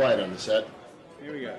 quiet on the set. Here we go.